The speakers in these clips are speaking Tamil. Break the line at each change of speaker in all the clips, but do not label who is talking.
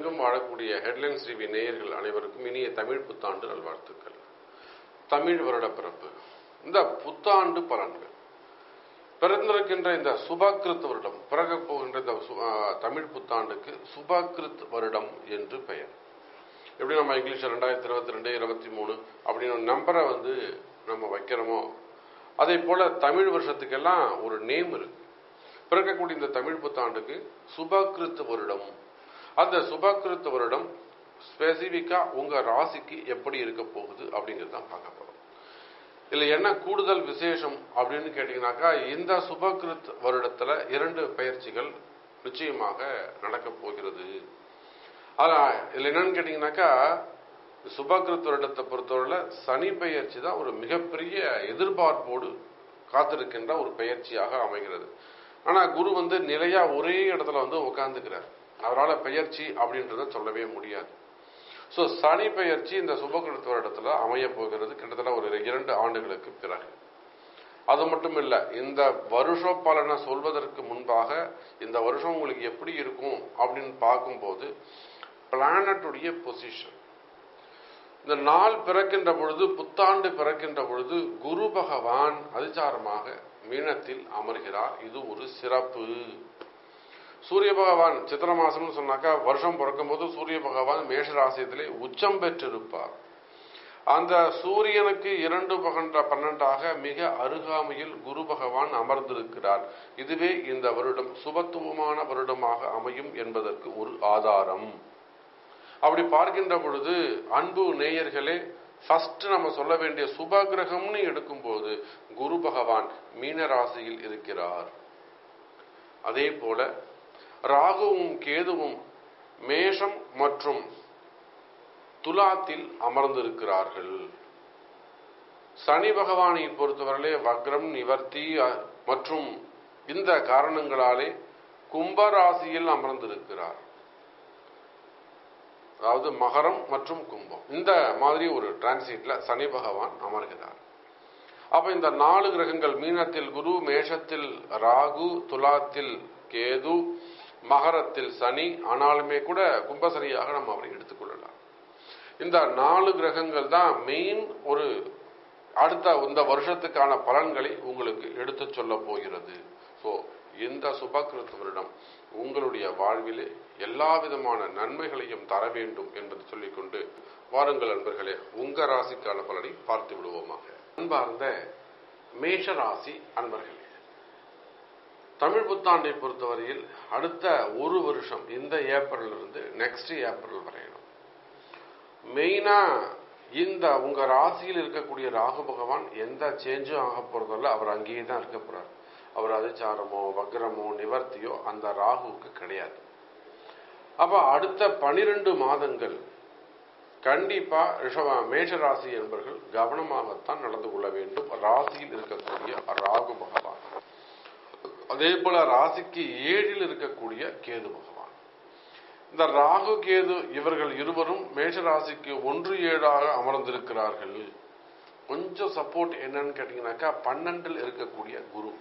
உலகெங்கும் வாழக்கூடிய ஹெட்லைன்ஸ் டிவி நேயர்கள் அனைவருக்கும் இனிய தமிழ் புத்தாண்டு நல்வாழ்த்துக்கள். தமிழ் வருட பிறப்பு. இந்த புத்தாண்டு பலன்கள். பிறந்திருக்கின்ற இந்த சுபாக்கிருத் வருடம் பிறகப் போகின்ற இந்த தமிழ் புத்தாண்டுக்கு சுபகிருத் வருடம் என்று பெயர். எப்படி நம்ம இங்கிலீஷ் ரெண்டாயிரத்தி இருபத்தி ரெண்டு இருபத்தி மூணு அப்படின்னு நம்பரை வந்து நம்ம வைக்கிறோமோ அதே போல தமிழ் வருஷத்துக்கெல்லாம் ஒரு நேம் இருக்கு. பிறக்கக்கூடிய இந்த தமிழ் புத்தாண்டுக்கு சுபகிருத் வருடம் அந்த சுபகிருத் வருடம் ஸ்பெசிஃபிக்காக உங்க ராசிக்கு எப்படி இருக்க போகுது அப்படிங்கிறது தான் பார்க்க போறோம். இதுல என்ன கூடுதல் விசேஷம் அப்படின்னு கேட்டீங்கன்னாக்கா இந்த சுபகிருத் வருடத்துல இரண்டு பயிற்சிகள் நிச்சயமாக நடக்க போகிறது. ஆனால் இதுல என்னன்னு கேட்டீங்கன்னாக்கா சுபகிருத் வருடத்தை பொறுத்தவரையில் சனி பயிற்சி தான் ஒரு மிகப்பெரிய எதிர்பார்ப்போடு காத்திருக்கின்ற ஒரு பயிற்சியாக அமைகிறது. ஆனா குரு வந்து நிலையா ஒரே இடத்துல வந்து உட்காந்துக்கிறார் அவரால் பெயர்ச்சி அப்படின்றத சொல்லவே முடியாது. ஸோ சனி பெயர்ச்சி இந்த சுபகிருத்துவ இடத்துல அமைய போகிறது கிட்டத்தட்ட ஒரு இரண்டு ஆண்டுகளுக்கு பிறகு. அது மட்டும் இல்லை இந்த வருஷ பலனை சொல்வதற்கு முன்பாக இந்த வருஷம் உங்களுக்கு எப்படி இருக்கும் அப்படின்னு பார்க்கும்போது பிளானட்டுடைய பொசிஷன் இந்த நாள் பிறக்கின்ற பொழுது புத்தாண்டு பிறக்கின்ற பொழுது குரு பகவான் அதிசாரமாக மீனத்தில் அமர்கிறார். இது ஒரு சிறப்பு. சூரிய பகவான் சித்திர மாசம்னு சொன்னாக்கா வருஷம் பிறக்கும் போது சூரிய பகவான் மேஷ ராசியத்திலே உச்சம் பெற்றிருப்பார். அந்த சூரியனுக்கு இரண்டு பகன்ற பன்னெண்டாக மிக அருகாமையில் குரு பகவான் அமர்ந்திருக்கிறார். இதுவே இந்த வருடம் சுபத்துவமான வருடமாக அமையும் என்பதற்கு ஒரு ஆதாரம். அப்படி பார்க்கின்ற பொழுது அன்பு நேயர்களே ஃபர்ஸ்ட் நம்ம சொல்ல வேண்டிய சுப கிரகம்னு எடுக்கும்போது குரு பகவான் மீன ராசியில் இருக்கிறார். அதே போல ராகுவும் கேதுவும் மேஷம் மற்றும் துலாத்தில் அமர்ந்திருக்கிறார்கள். சனி பகவானை பொறுத்தவரையிலே வக்ரம் நிவர்த்தி மற்றும் இந்த காரணங்களாலே கும்பராசியில் அமர்ந்திருக்கிறார். அதாவது மகரம் மற்றும் கும்பம். இந்த மாதிரி ஒரு டிரான்சிட்ல சனி பகவான் அமர்கிறார். அப்ப இந்த நாலு கிரகங்கள் மீனத்தில் குரு மேஷத்தில் ராகு துலாத்தில் கேது மகரத்தில் சனி ஆனாலுமே கூட கும்பசனியாக நம்ம அவரை எடுத்துக்கொள்ளலாம். இந்த நாலு கிரகங்கள் தான் மெயின் ஒரு அடுத்த இந்த வருஷத்துக்கான பலன்களை உங்களுக்கு எடுத்து சொல்ல போகிறது. ஸோ இந்த சுபகிருத் வருடம் உங்களுடைய வாழ்விலே எல்லா விதமான நன்மைகளையும் தர வேண்டும் என்பதை சொல்லிக்கொண்டு வாருங்கள் அன்பர்களே உங்க ராசிக்கான பலனை பார்த்து விடுவோமாக. அன்பார்ந்த மேஷ ராசி அன்பர்களே தமிழ் புத்தாண்டை பொறுத்தவரையில் அடுத்த ஒரு வருஷம் இந்த ஏப்ரல் இருந்து நெக்ஸ்ட் ஏப்ரல் வரையணும் மெயினா இந்த உங்க ராசியில் இருக்கக்கூடிய ராகு பகவான் எந்த சேஞ்சும் ஆக போறதில்ல அவர் அங்கேயே தான் இருக்க போறார். அவர் அதிச்சாரமோ வக்ரமோ நிவர்த்தியோ அந்த ராகுவுக்கு கிடையாது. அப்ப அடுத்த பனிரெண்டு மாதங்கள் கண்டிப்பா ரிஷப மேஷ ராசி என்பவர்கள் கவனமாகத்தான் நடந்து கொள்ள வேண்டும். ராசியில் இருக்கக்கூடிய ராகு பகவான். அதே போல ராசிக்கு ஏழில் இருக்கக்கூடிய கேது பகவான். இந்த ராகு கேது இவர்கள் இருவரும் மேஷ ராசிக்கு ஒன்று ஏழாக அமர்ந்திருக்கிறார்கள். கொஞ்சம் சப்போர்ட் என்னன்னு கேட்டீங்கன்னாக்கா பன்னெண்டில் இருக்கக்கூடிய குரு.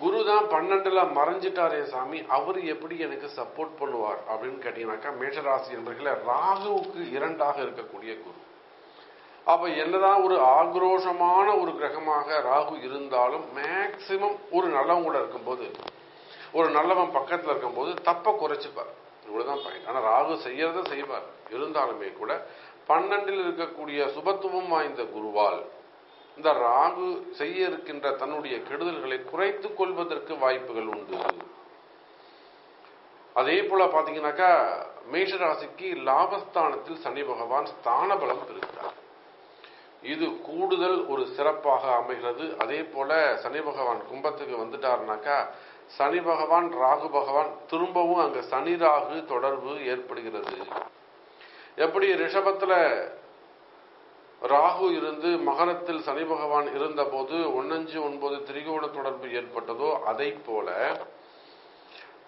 குரு தான் பன்னெண்டுல மறைஞ்சிட்டாரே சாமி அவர் எப்படி எனக்கு சப்போர்ட் பண்ணுவார் அப்படின்னு கேட்டீங்கன்னாக்கா மேஷராசி என்பர்கள ராகுவுக்கு இரண்டாக இருக்கக்கூடிய குரு. அப்ப என்னதான் ஒரு ஆக்ரோஷமான ஒரு கிரகமாக ராகு இருந்தாலும் மேக்சிமம் ஒரு நல்லவன் கூட இருக்கும்போது ஒரு நல்லவன் பக்கத்துல இருக்கும்போது தப்ப குறைச்சுப்பார். இவ்வளவுதான் பாயிண்ட் ஆனா ராகு செய்யறத செய்வார். இருந்தாலுமே கூட பன்னெண்டில் இருக்கக்கூடிய சுபத்துவம் வாய்ந்த குருவால் இந்த ராகு செய்ய இருக்கின்ற தன்னுடைய கெடுதல்களை குறைத்துக் கொள்வதற்கு வாய்ப்புகள் உண்டு. அதே போல பாத்தீங்கன்னாக்கா மேஷராசிக்கு லாபஸ்தானத்தில் சனி பகவான் ஸ்தான பலம் பெறுகிறார். இது கூடுதல் ஒரு சிறப்பாக அமைகிறது. அதே போல சனி பகவான் கும்பத்துக்கு வந்துட்டாருனாக்கா சனி பகவான் ராகு பகவான் திரும்பவும் அங்க சனி ராகு தொடர்பு ஏற்படுகிறது. எப்படி ரிஷபத்துல ராகு இருந்து மகரத்தில் சனி பகவான் இருந்த போது ஒன்னஞ்சு ஒன்பது திரிகோண தொடர்பு ஏற்பட்டதோ அதை போல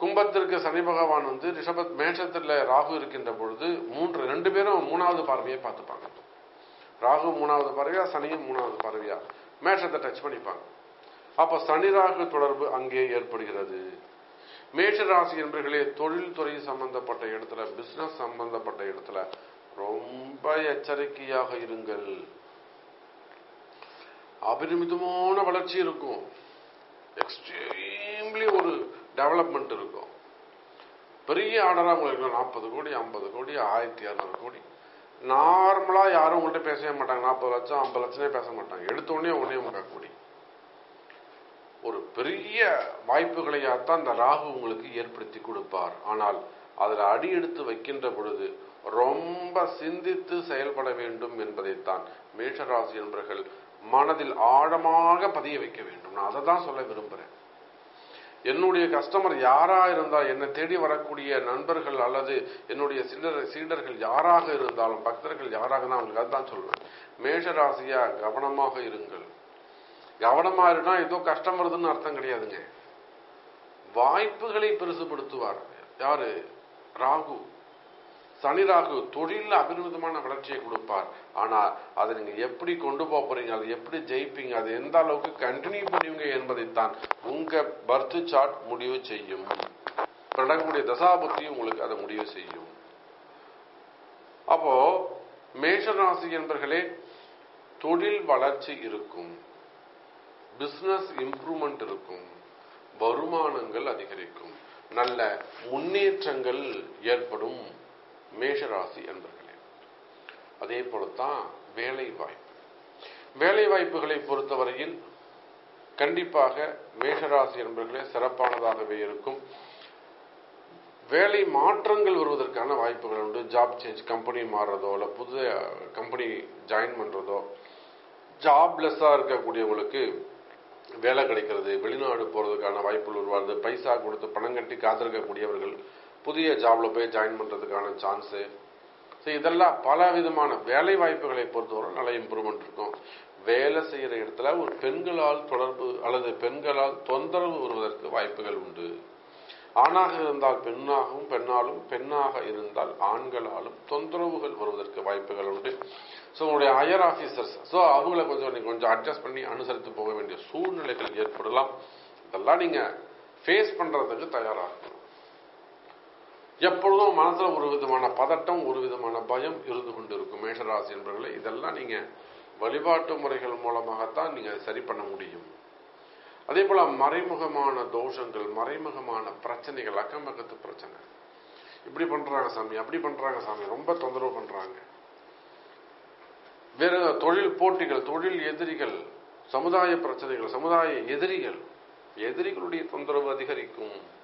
கும்பத்திற்கு சனி பகவான் வந்து ரிஷபத் மேஷத்துல ராகு இருக்கின்ற பொழுது மூன்று ரெண்டு பேரும் மூணாவது பார்வையை பார்த்துப்பாங்க. ராகு மூணாவது பறவையா சனியும் மூணாவது பறவையா மேஷத்தை டச் பண்ணிப்பாங்க. அப்ப சனி ராகு தொடர்பு அங்கே ஏற்படுகிறது. மேஷராசி என்பர்களே தொழில்துறை சம்பந்தப்பட்ட இடத்துல பிசினஸ் சம்பந்தப்பட்ட இடத்துல ரொம்ப எச்சரிக்கையாக இருங்கள். அபரிமிதமான வளர்ச்சி இருக்கும். எக்ஸ்ட்ரீம்லி ஒரு டெவலப்மெண்ட் இருக்கும். பெரிய ஆர்டராக உங்களுக்கு நாற்பது கோடி ஐம்பது கோடி ஆயிரத்தி இரநூறு கோடி. நார்மலாக யாரும் உங்கள்கிட்ட பேசவே மாட்டாங்க. நாற்பது லட்சம் ஐம்பது லட்சமே பேச மாட்டாங்க. எடுத்தோடனே உடனே ஒன்னே ஒரு பெரிய வாய்ப்புகளையாத்தான் இந்த ராகு உங்களுக்கு ஏற்படுத்தி கொடுப்பார். ஆனால் அதில் அடி எடுத்து வைக்கின்ற பொழுது ரொம்ப சிந்தித்து செயல்பட வேண்டும் என்பதைத்தான் மேஷராசி என்பர்கள் மனதில் ஆழமாக பதிய வைக்க வேண்டும். நான் அதை தான் சொல்ல விரும்புகிறேன் என்னுடைய கஸ்டமர் யாரா இருந்தால் என்னை தேடி வரக்கூடிய நண்பர்கள் அல்லது என்னுடைய சீடர் சீடர்கள் யாராக இருந்தாலும் பக்தர்கள் யாராக நான் அவங்களுக்கு அதுதான் சொல்வேன் மேஷராசியா கவனமாக இருங்கள். கவனமா இருந்தா ஏதோ கஷ்டம் வருதுன்னு அர்த்தம் கிடையாதுங்க. வாய்ப்புகளை பெருசுபடுத்துவார். யாரு? ராகு. சனி ராகு தொழில அபரிமிதமான வளர்ச்சியை கொடுப்பார். ஆனால் அதை நீங்கள் எப்படி கொண்டு போக போறீங்க? அதை எப்படி ஜெயிப்பீங்க? அதை எந்த அளவுக்கு கண்டினியூ பண்ணுவீங்க என்பதைத்தான் உங்க பர்த் சார்ட் முடிவு செய்யும். நடக்கக்கூடிய தசாபுத்தி உங்களுக்கு அதை முடிவு செய்யும். அப்போ மேஷராசி என்பர்களே தொழில் வளர்ச்சி இருக்கும். பிசினஸ் இம்ப்ரூவ்மெண்ட் இருக்கும். வருமானங்கள் அதிகரிக்கும். நல்ல முன்னேற்றங்கள் ஏற்படும். மேஷராசி என்பர்களே அதே போலத்தான் வேலை வாய்ப்பு வேலை வாய்ப்புகளை பொறுத்தவரையில் கண்டிப்பாக மேஷராசி என்பர்களே சிறப்பானதாகவே இருக்கும். வேலை மாற்றங்கள் வருவதற்கான வாய்ப்புகள் உண்டு. ஜாப் சேஞ்ச் கம்பெனி மாறுறதோ இல்லை புது கம்பெனி ஜாயின் பண்ணுறதோ ஜாப்லெஸ்ஸாக இருக்கக்கூடியவங்களுக்கு வேலை கிடைக்கிறது. வெளிநாடு போகிறதுக்கான வாய்ப்புகள் உருவாகுது. பைசா கொடுத்து பணம் கட்டி காத்திருக்கக்கூடியவர்கள் புதிய ஜாப்ல போய் ஜாயின் பண்ணுறதுக்கான சான்ஸு ஸோ இதெல்லாம் பல விதமான வேலை வாய்ப்புகளை பொறுத்தவரை நல்ல இம்ப்ரூவ்மெண்ட் இருக்கும். வேலை செய்கிற இடத்துல ஒரு பெண்களால் தொடர்பு அல்லது பெண்களால் தொந்தரவு வருவதற்கு வாய்ப்புகள் உண்டு. ஆணாக இருந்தால் பெண்ணாகவும் பெண்ணாலும் பெண்ணாக இருந்தால் ஆண்களாலும் தொந்தரவுகள் வருவதற்கு வாய்ப்புகள் உண்டு. ஸோ உங்களுடைய ஹையர் ஆஃபீஸர்ஸ் ஸோ அவங்கள கொஞ்சம் நீங்கள் கொஞ்சம் அட்ஜஸ்ட் பண்ணி அனுசரித்து போக வேண்டிய சூழ்நிலைகள் ஏற்படலாம். இதெல்லாம் நீங்கள் ஃபேஸ் பண்ணுறதுக்கு தயாராக இருக்கணும். எப்பொழுதும் மனசுல ஒரு விதமான பதட்டம் ஒரு விதமான பயம் இருந்து கொண்டு இருக்கும் மேஷராசி என்பவர்களை இதெல்லாம் நீங்க வழிபாட்டு முறைகள் மூலமாகத்தான் நீங்க சரி பண்ண முடியும். அதே போல மறைமுகமான தோஷங்கள் மறைமுகமான பிரச்சனைகள் அக்கம் பக்கத்து பிரச்சனை. இப்படி பண்றாங்க சாமி அப்படி பண்றாங்க சாமி ரொம்ப தொந்தரவு பண்றாங்க. வேற தொழில் போட்டிகள் தொழில் எதிரிகள் சமுதாய பிரச்சனைகள் சமுதாய எதிரிகள் எதிரிகளுடைய தொந்தரவு அதிகரிக்கும்.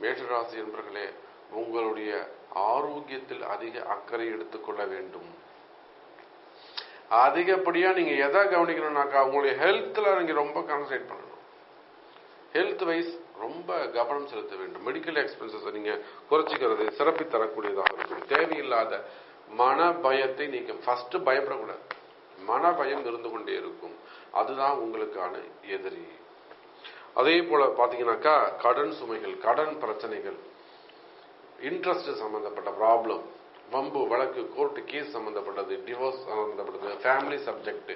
மேஷராசி என்பர்களே உங்களுடைய ஆரோக்கியத்தில் அதிக அக்கறை எடுத்துக்கொள்ள வேண்டும். அதிகப்படியா நீங்க எதை கவனிக்கணும்னாக்கா உங்களுடைய ஹெல்த்ல நீங்க ரொம்ப கான்சன்ட்ரேட் பண்ணணும். ஹெல்த் வைஸ் ரொம்ப கவனம் செலுத்த வேண்டும். மெடிக்கல் எக்ஸ்பென்சஸ் நீங்க குறைச்சிக்கிறது சிறப்பி தரக்கூடியதாக இருக்கும் தேவையில்லாத மன பயத்தை நீங்க ஃபர்ஸ்ட் பயப்படக்கூடாது. மன பயம் இருந்து கொண்டே இருக்கும். அதுதான் உங்களுக்கான எதிரி. அதே போல பார்த்தீங்கன்னாக்கா கடன் சுமைகள் கடன் பிரச்சனைகள் இன்ட்ரெஸ்ட் சம்பந்தப்பட்ட ப்ராப்ளம் வம்பு வழக்கு கோர்ட்டு கேஸ் சம்பந்தப்பட்டது டிவோர்ஸ் சம்பந்தப்பட்டது ஃபேமிலி சப்ஜெக்ட்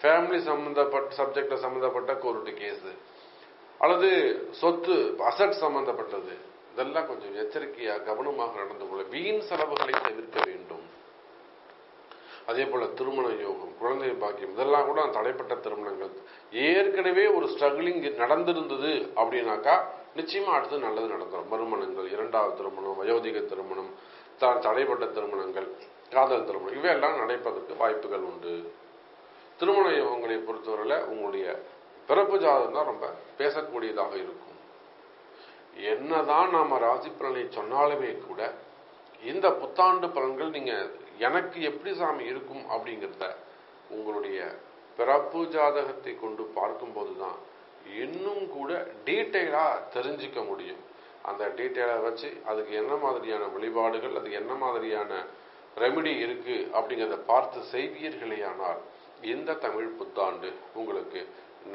ஃபேமிலி சம்பந்தப்பட்ட சப்ஜெக்ட் சம்பந்தப்பட்ட கோர்ட்டு கேஸ் அல்லது சொத்து அசட் சம்பந்தப்பட்டது இதெல்லாம் கொஞ்சம் எச்சரிக்கையாக கவனமாக நடந்து கொள்ள வீண் செலவுகளை தவிர்க்க வேண்டும். அதே போல திருமண யோகம் குழந்தை பாக்கியம் இதெல்லாம் கூட தடைப்பட்ட திருமணங்கள். ஏற்கனவே ஒரு ஸ்ட்ரகிளிங் நடந்திருந்தது அப்படின்னாக்கா நிச்சயமா அடுத்து நல்லது நடந்துடும் மறுமணங்கள் இரண்டாவது திருமணம் வயோதிக திருமணம் த- தடைப்பட்ட திருமணங்கள் காதல் திருமணம் இவையெல்லாம் நடைப்பதற்கு வாய்ப்புகள் உண்டு. திருமண யோகங்களை பொறுத்தவரையில் உங்களுடைய பிறப்பு ஜாதகம் தான் ரொம்ப பேசக்கூடியதாக இருக்கும். என்னதான் நாம ராசி பலனை சொன்னாலுமே கூட இந்த புத்தாண்டு பலன்கள் நீங்க எனக்கு எப்படி சாமி இருக்கும் அப்படிங்கிறத உங்களுடைய பிறப்பு ஜாதகத்தை கொண்டு பார்க்கும்போது தான் இன்னும் கூட டீட்டெயிலாக தெரிஞ்சுக்க முடியும். அந்த டீட்டெயிலை வச்சு அதுக்கு என்ன மாதிரியான வழிபாடுகள் அது என்ன மாதிரியான ரெமெடி இருக்கு அப்படிங்கிறத பார்த்து செய்வீர்களேயானால் இந்த தமிழ் புத்தாண்டு உங்களுக்கு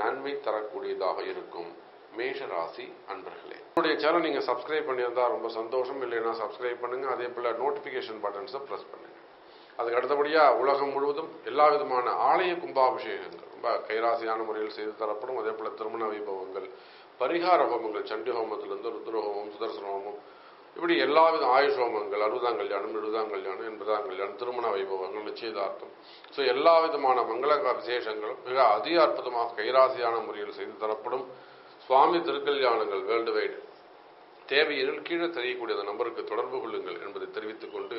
நன்மை தரக்கூடியதாக இருக்கும். மேஷ ராசி அன்பர்களே. என்னுடைய சேனல் நீங்க சப்ஸ்கிரைப் பண்ணியிருந்தா ரொம்ப சந்தோஷம். இல்லைன்னா சப்ஸ்கிரைப் பண்ணுங்க. அதே போல நோட்டிபிகேஷன் பட்டன்ஸை பிரஸ் பண்ணுங்க. அதுக்கு அடுத்தபடியாக உலகம் முழுவதும் எல்லா விதமான ஆலய கும்பாபிஷேகங்கள் ரொம்ப கைராசியான முறையில் செய்து தரப்படும். அதே போல் திருமண வைபவங்கள் பரிகார ஹோமங்கள் சண்டி ஹோமத்திலிருந்து ருத்ர ஹோமம் சுதர்சன ஹோமம் இப்படி எல்லாவித ஆயுஷ் ஹோமங்கள் அறுபதாம் கல்யாணம் எழுபதாம் கல்யாணம் எண்பதாம் கல்யாணம் திருமண வைபவங்கள் நிச்சயதார்த்தம். ஸோ எல்லா விதமான மங்கள விசேஷங்களும் மிக அதி அற்புதமாக கைராசியான முறையில் செய்து தரப்படும். சுவாமி திருக்கல்யாணங்கள் வேர்ல்டு வைடு. தேவையில் கீழே தெரியக்கூடிய அந்த நம்பருக்கு தொடர்பு கொள்ளுங்கள் என்பதை தெரிவித்துக் கொண்டு